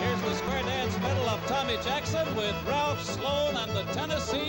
Here's the square dance medal of Tommy Jackson with Ralph Sloan and the Tennessee